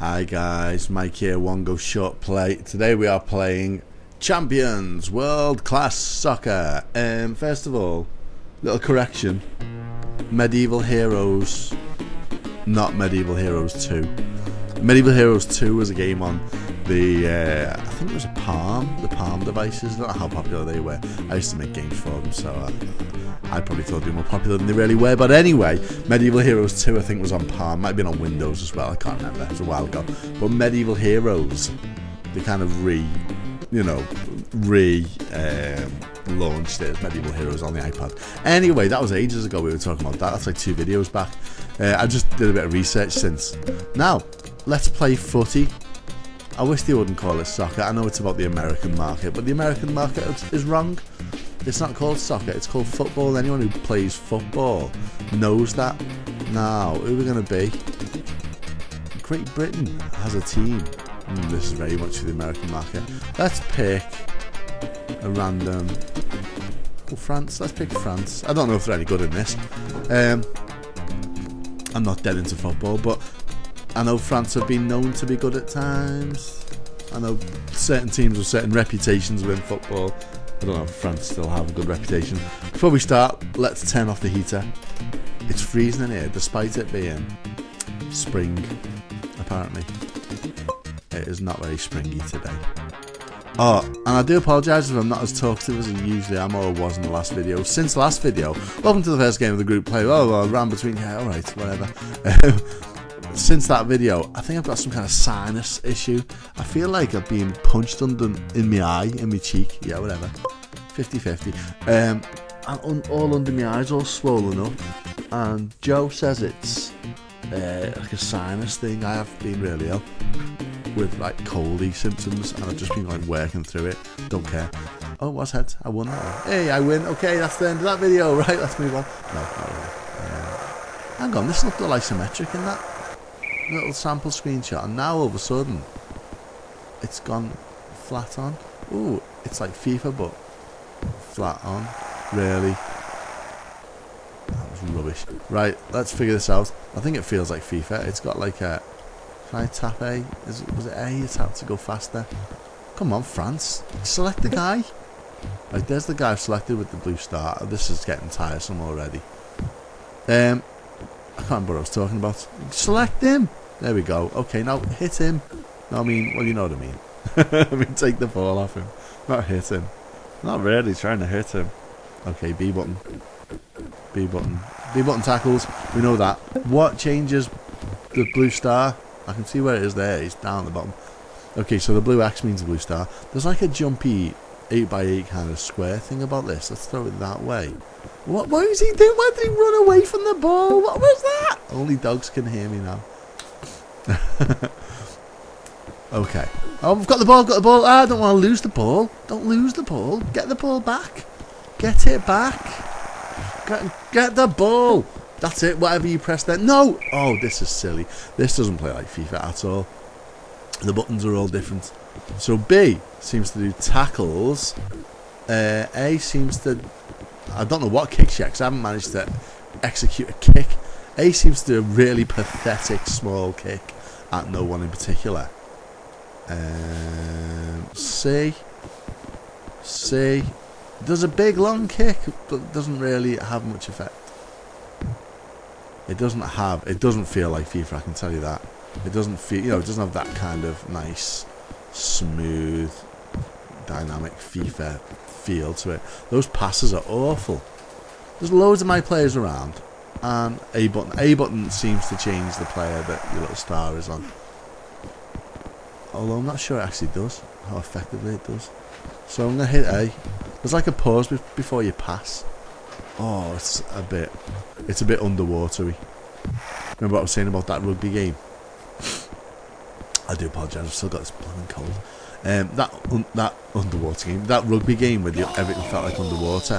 Hi guys, Mike here, One Go Short Play. Today we are playing Champions World Class Soccer. Um, first of all, little correction. Medieval Heroes, not Medieval Heroes 2. Medieval Heroes 2 was a game on the, uh, I think it was a Palm, the Palm devices. I don't know how popular they were. I used to make games for them, so uh, I probably thought they were more popular than they really were. But anyway, Medieval Heroes 2 I think was on Palm, might have been on Windows as well, I can't remember, it was a while ago. But Medieval Heroes, they kind of re, you know, re um, launched it as Medieval Heroes on the iPad. Anyway, that was ages ago we were talking about that, that's like two videos back. Uh, I just did a bit of research since. Now, let's play footy. I wish they wouldn't call it soccer. I know it's about the American market, but the American market is wrong. It's not called soccer, it's called football. Anyone who plays football knows that. Now, who are we going to be? Great Britain has a team. Mm, this is very much for the American market. Let's pick a random. Oh, France. Let's pick France. I don't know if they're any good in this. Um, I'm not dead into football, but I know France have been known to be good at times. I know certain teams with certain reputations within football. I don't know if France still have a good reputation. Before we start, let's turn off the heater. It's freezing in here, despite it being spring, apparently. It is not very springy today. Oh, and I do apologise if I'm not as talkative as I usually am or was in the last video. Since last video, welcome to the first game of the group play. Oh, I ran between, yeah, alright, whatever. since that video, I think I've got some kind of sinus issue. I feel like I've been punched under in my eye, in my cheek. Yeah, whatever. 50-50. Um, and all under my eyes, all swollen up. And Jo says it's uh, like a sinus thing. I have been really ill with like coldy symptoms, and I've just been like working through it. Don't care. Oh, what's head? I won that Hey, I win. Okay, that's the end of that video. Right, let's move on. No, not really. Uh, hang on, this looked all isometric in that little sample screenshot and now all of a sudden it's gone flat on. Ooh, it's like FIFA but flat on. Really? That was rubbish. Right, let's figure this out. I think it feels like FIFA. It's got like a... Can I tap A? Is it, was it A you tap to go faster? Come on, France. Select the guy. Right, there's the guy I've selected with the blue star. This is getting tiresome already. Um, I can't remember what I was talking about. Select him. There we go. Okay, now hit him. I mean, well, you know what I mean. I mean, take the ball off him. Not hit him. Not really trying to hit him. Okay, B button. B button. B button tackles. We know that. What changes the blue star? I can see where it is there. It's down at the bottom. Okay, so the blue X means the blue star. There's like a jumpy 8x8 kind of square thing about this. Let's throw it that way. What, what is he doing? Why did he run away from the ball? What was that? Only dogs can hear me now. okay. Oh, we've got the ball, got the ball. Ah, I don't want to lose the ball. Don't lose the ball. Get the ball back. Get it back. Get, get the ball. That's it. Whatever you press there. No. Oh, this is silly. This doesn't play like FIFA at all. The buttons are all different. So B seems to do tackles. Uh, A seems to... I don't know what kicks yet because I haven't managed to execute a kick. A seems to do a really pathetic small kick at no one in particular. Um, C. C. Does a big long kick, but doesn't really have much effect. It doesn't have, it doesn't feel like FIFA, I can tell you that. It doesn't feel, you know, it doesn't have that kind of nice, smooth, dynamic FIFA feel to it. Those passes are awful. There's loads of my players around, and A button. A button seems to change the player that your little star is on. Although I'm not sure it actually does, how effectively it does. So I'm going to hit A. There's like a pause before you pass. Oh, it's a bit, it's a bit underwatery. Remember what I was saying about that rugby game? I do apologise, I've still got this blooming cold. Um, that un that underwater game, that rugby game where everything felt like underwater,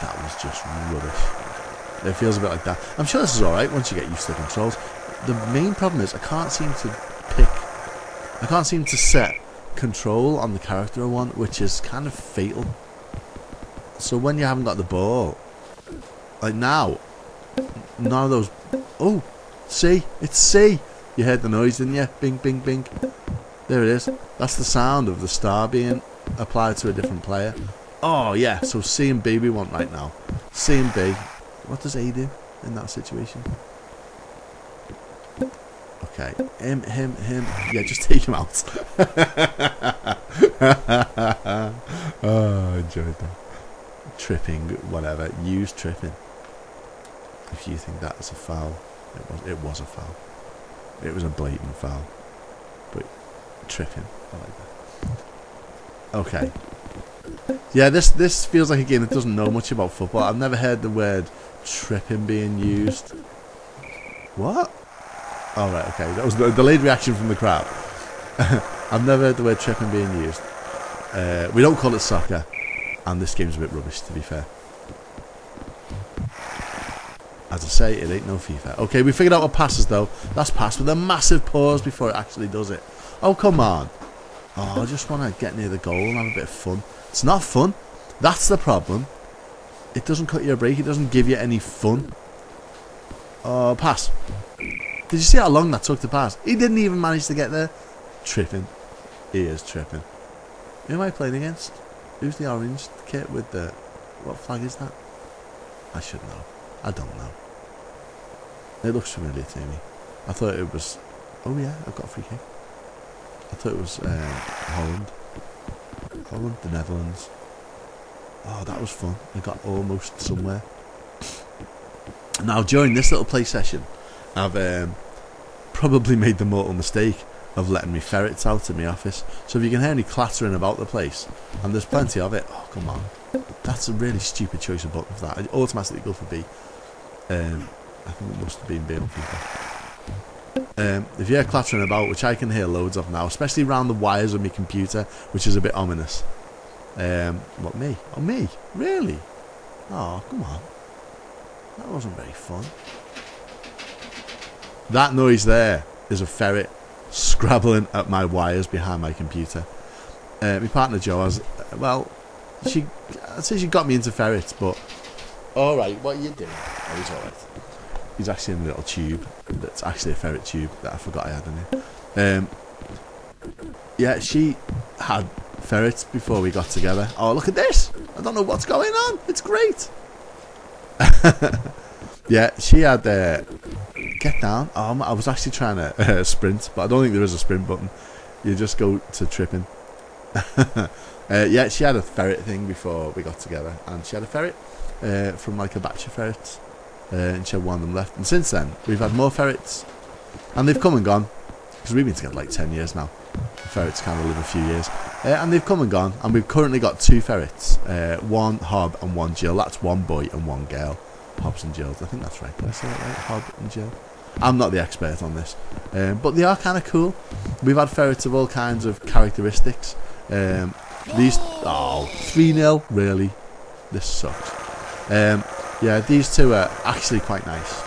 that was just rubbish. It feels a bit like that. I'm sure this is alright once you get used to the controls. The main problem is I can't seem to pick, I can't seem to set control on the character I want, which is kind of fatal. So when you haven't got the ball, like now, none of those, oh, C, it's C. You heard the noise, didn't you? Bing, bing, bing. There it is. That's the sound of the star being applied to a different player. Oh, yeah. So C and B we want right now. C and B. What does A do in that situation? Okay. Him, him, him. Yeah, just take him out. oh, I enjoyed that. Tripping, whatever. Use tripping. If you think that is a foul, it was, it was a foul. It was a blatant foul. But tripping, I like that. Okay. Yeah, this this feels like a game that doesn't know much about football. I've never heard the word tripping being used. What? All oh, right, okay. That was the delayed reaction from the crowd. I've never heard the word tripping being used. Uh, we don't call it soccer, and this game's a bit rubbish, to be fair. As I say, it ain't no FIFA. Okay, we figured out what passes though. That's passed with a massive pause before it actually does it. Oh, come on. Oh, I just want to get near the goal and have a bit of fun. It's not fun. That's the problem. It doesn't cut you a break. It doesn't give you any fun. Oh, pass. Did you see how long that took to pass? He didn't even manage to get there. Tripping. He is tripping. Who am I playing against? Who's the orange kit with the... What flag is that? I should know. I don't know. It looks familiar to me. I thought it was... Oh yeah, I've got a free kick. I thought it was um, Holland. Holland, the Netherlands. Oh, that was fun. I got almost somewhere. Now, during this little play session, I've um, probably made the mortal mistake of letting me ferrets out in my office. So if you can hear any clattering about the place, and there's plenty of it, oh come on. That's a really stupid choice of button for that. I automatically go for B. Um, I think it must have been B on. Um, if you hear clattering about, which I can hear loads of now, especially around the wires of my computer, which is a bit ominous. Um, what, me? Oh, me? Really? Oh, come on. That wasn't very fun. That noise there is a ferret scrabbling at my wires behind my computer. Uh, my partner Jo has, well, she, I'd say she got me into ferrets, but alright, what are you doing? Oh, he's alright. He's actually in a little tube that's actually a ferret tube that I forgot I had in it. Um, yeah, she had ferrets before we got together. Oh, look at this! I don't know what's going on. It's great. yeah, she had uh, Get down. Oh, I was actually trying to uh, sprint, but I don't think there is a sprint button. You just go to tripping. uh, yeah, she had a ferret thing before we got together, and she had a ferret uh, from like a batch of ferrets, uh, and she had one of them left. And since then, we've had more ferrets, and they've come and gone because we've been together like ten years now. Ferrets kind of live a few years, uh, and they've come and gone, and we've currently got two ferrets, uh, one Hob and one Jill. That's one boy and one girl. Hobs and Jills. I think that's right. Did I say that right? Hob and Jill. I'm not the expert on this, um, but they are kind of cool. We've had ferrets of all kinds of characteristics. Um, these, oh, 3 0, really? This sucks. Um, yeah, these two are actually quite nice.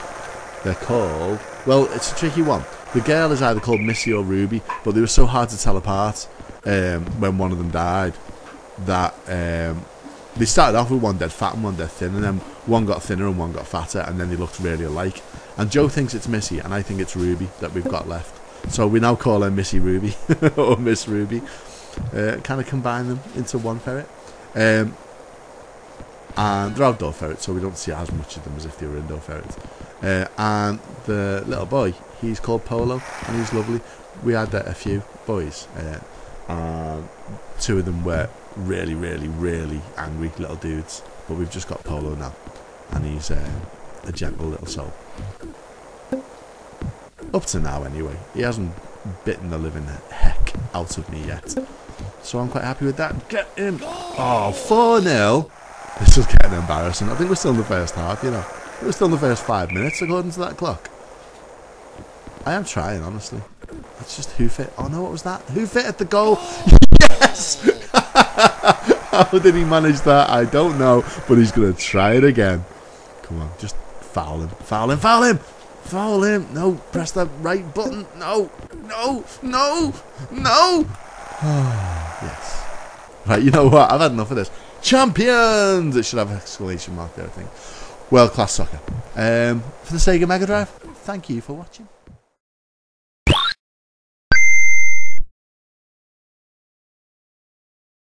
They're called, well, it's a tricky one. The girl is either called Missy or Ruby, but they were so hard to tell apart um, when one of them died that um, they started off with one dead fat and one dead thin, and then one got thinner and one got fatter, and then they looked really alike. And Jo thinks it's Missy, and I think it's Ruby that we've got left. So we now call her Missy Ruby or Miss Ruby. Uh, kind of combine them into one ferret. Um, and they're outdoor ferrets, so we don't see as much of them as if they were indoor ferrets. Uh, and the little boy, he's called Polo, and he's lovely. We had uh, a few boys, uh, and two of them were really, really, really angry little dudes. But we've just got Polo now, and he's uh, a gentle little soul. Up to now, anyway. He hasn't bitten the living heck out of me yet. So I'm quite happy with that. Get him! Oh, 4 0. This is getting embarrassing. I think we're still in the first half, you know. We're still in the first five minutes, according to that clock. I am trying, honestly. It's just who fit. Oh no, what was that? Who fit at the goal? yes! How did he manage that? I don't know, but he's going to try it again. Come on, just foul him. Foul him, foul him! Foul him! No, press that right button. No, no, no, no! yes. Right, you know what? I've had enough of this. Champions! It should have an exclamation mark there, I think. World class soccer. Um, for the Sega Mega Drive, thank you for watching.